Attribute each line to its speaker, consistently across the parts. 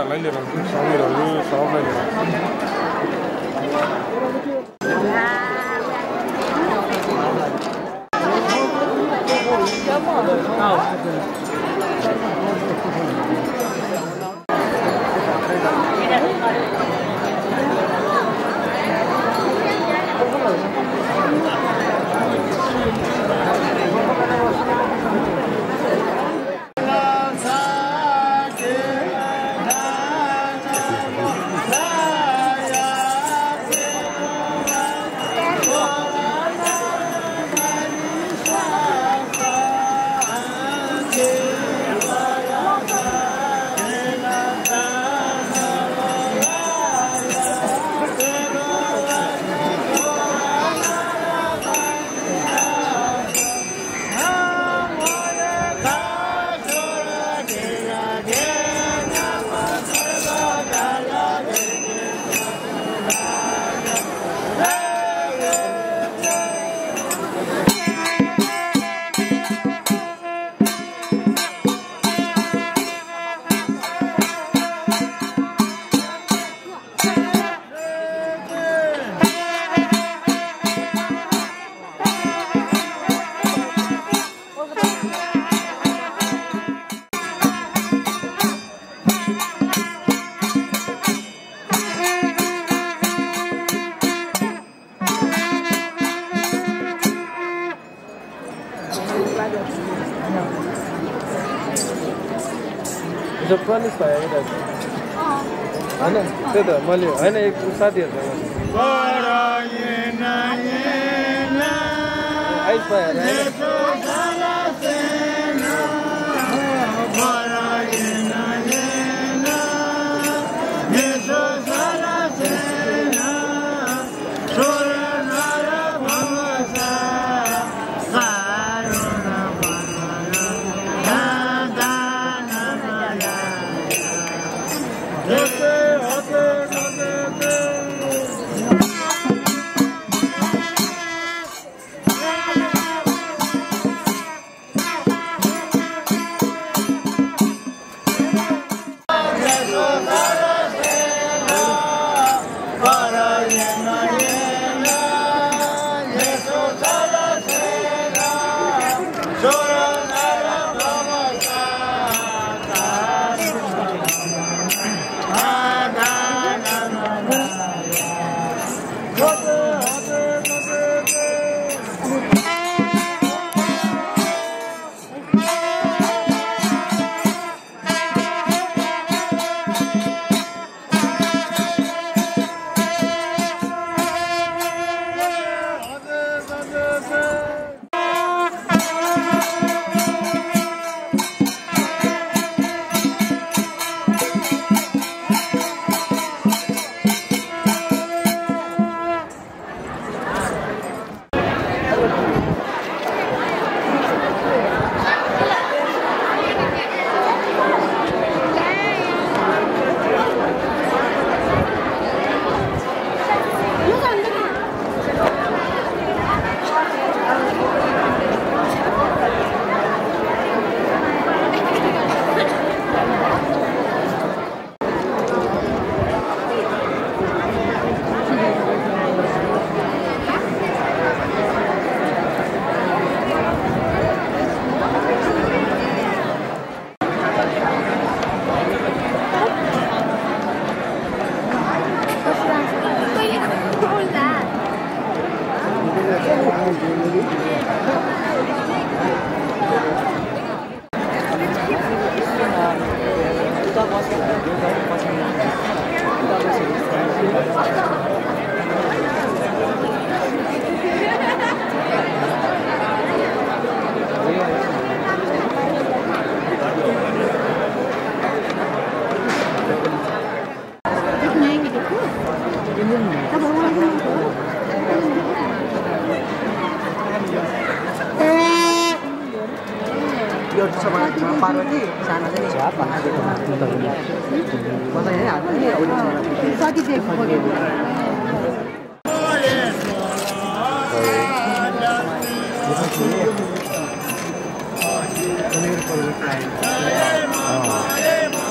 Speaker 1: 冷点了，稍微冷，稍微冷。प्रमिस भयो आइरहेको होइन त्यही त मैले होइन एक साथीहरूसँग आइस भयो Clear for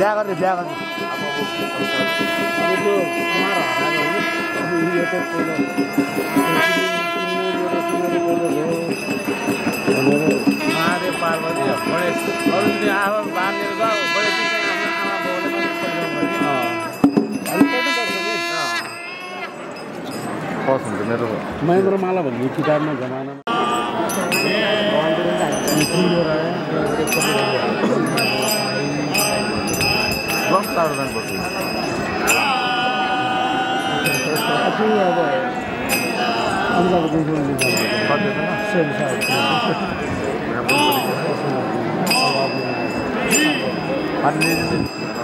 Speaker 1: बिहा गर्ने बिहा गर्ने महादेव पार्वती गणेश अरू आमा बाँधेर
Speaker 2: महेन्द्र
Speaker 1: माला भन्ने किताबमा जमानामा
Speaker 2: 따르는 거지. 아침에 봐요. 안가고
Speaker 1: 공부를 해야 되나? 세부사.
Speaker 2: 안내주는.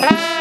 Speaker 1: Bye.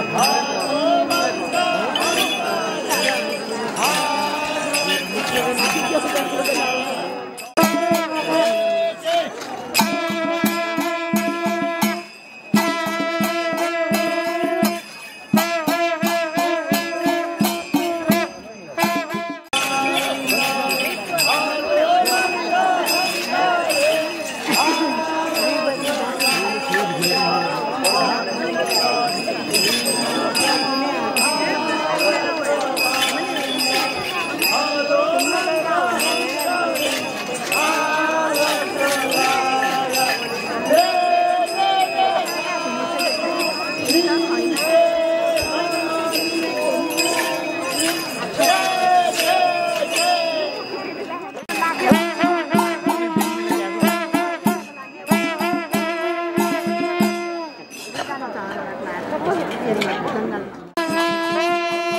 Speaker 1: Amém. Yeah. 만난다. 아,